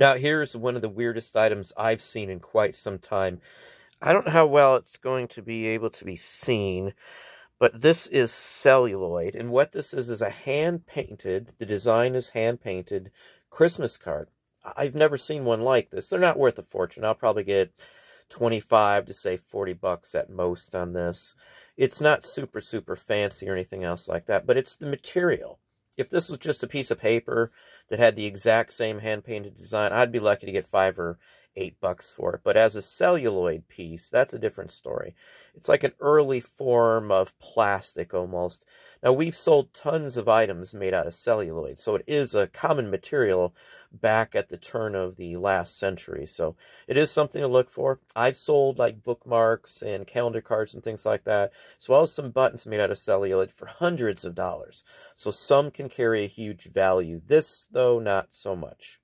Now, here's one of the weirdest items I've seen in quite some time. I don't know how well it's going to be able to be seen, but this is celluloid. And what this is is a hand-painted, the design is hand-painted, Christmas card. I've never seen one like this. They're not worth a fortune. I'll probably get 25 to say 40 bucks at most on this. It's not super, super fancy or anything else like that, but it's the material. If this was just a piece of paper that had the exact same hand-painted design, I'd be lucky to get five or eight bucks for it. But as a celluloid piece, that's a different story. It's like an early form of plastic almost. Now, we've sold tons of items made out of celluloid, so it is a common material back at the turn of the last century. So it is something to look for. I've sold like bookmarks and calendar cards and things like that, as well as some buttons made out of celluloid for hundreds of dollars. So some can carry a huge value. This, though, not so much.